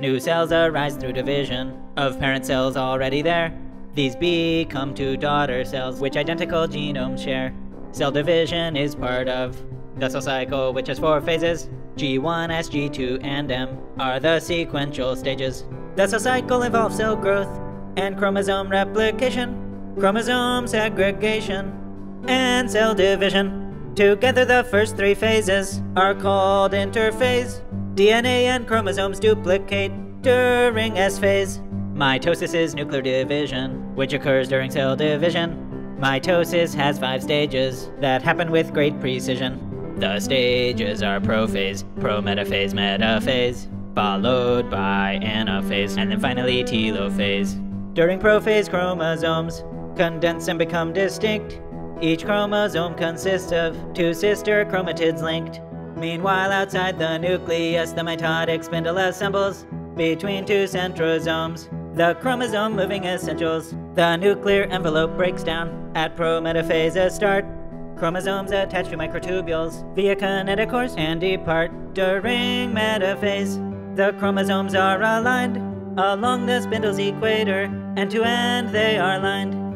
New cells arise through division of parent cells already there. These become two daughter cells, which identical genomes share. Cell division is part of the cell cycle, which has four phases. G1, S, G2, and M are the sequential stages. The cell cycle involves cell growth and chromosome replication, chromosome segregation, and cell division. Together, the first three phases are called interphase. DNA and chromosomes duplicate during S phase. Mitosis is nuclear division, which occurs during cell division. Mitosis has five stages that happen with great precision. The stages are prophase, prometaphase, metaphase, followed by anaphase, and then finally telophase. During prophase, chromosomes condense and become distinct. Each chromosome consists of two sister chromatids linked. Meanwhile, outside the nucleus, the mitotic spindle assembles between two centrosomes. The chromosome moving essentials. The nuclear envelope breaks down at prometaphase start. Chromosomes attach to microtubules via kinetochores and depart during metaphase. The chromosomes are aligned along the spindle's equator, end to end they are lined.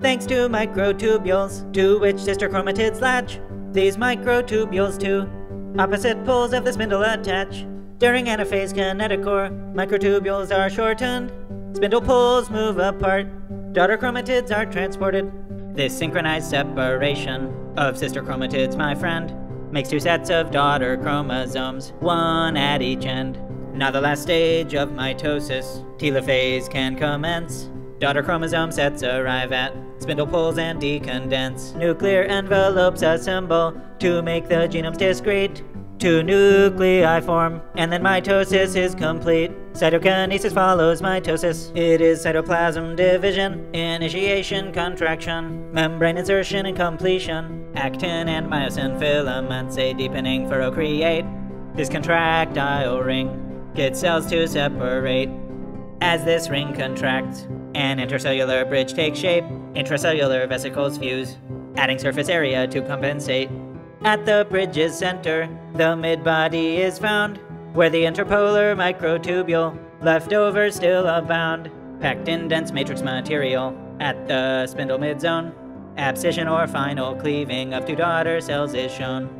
Thanks to microtubules to which sister chromatids latch, these microtubules to opposite poles of the spindle attach. During anaphase kinetochore, microtubules are shortened, spindle poles move apart, daughter chromatids are transported. This synchronized separation of sister chromatids, my friend, makes two sets of daughter chromosomes, one at each end. Now the last stage of mitosis, telophase can commence. Daughter chromosome sets arrive at spindle poles and decondense. Nuclear envelopes assemble to make the genomes discrete. Two nuclei form, and then mitosis is complete. Cytokinesis follows mitosis. It is cytoplasm division, initiation, contraction, membrane insertion and completion. Actin and myosin filaments, a deepening furrow create. This contractile ring gets cells to separate. As this ring contracts, an intercellular bridge takes shape. Intracellular vesicles fuse, adding surface area to compensate. At the bridge's center, the midbody is found, where the interpolar microtubule leftovers still abound, packed in dense matrix material. At the spindle midzone, abscission or final cleaving of two daughter cells is shown.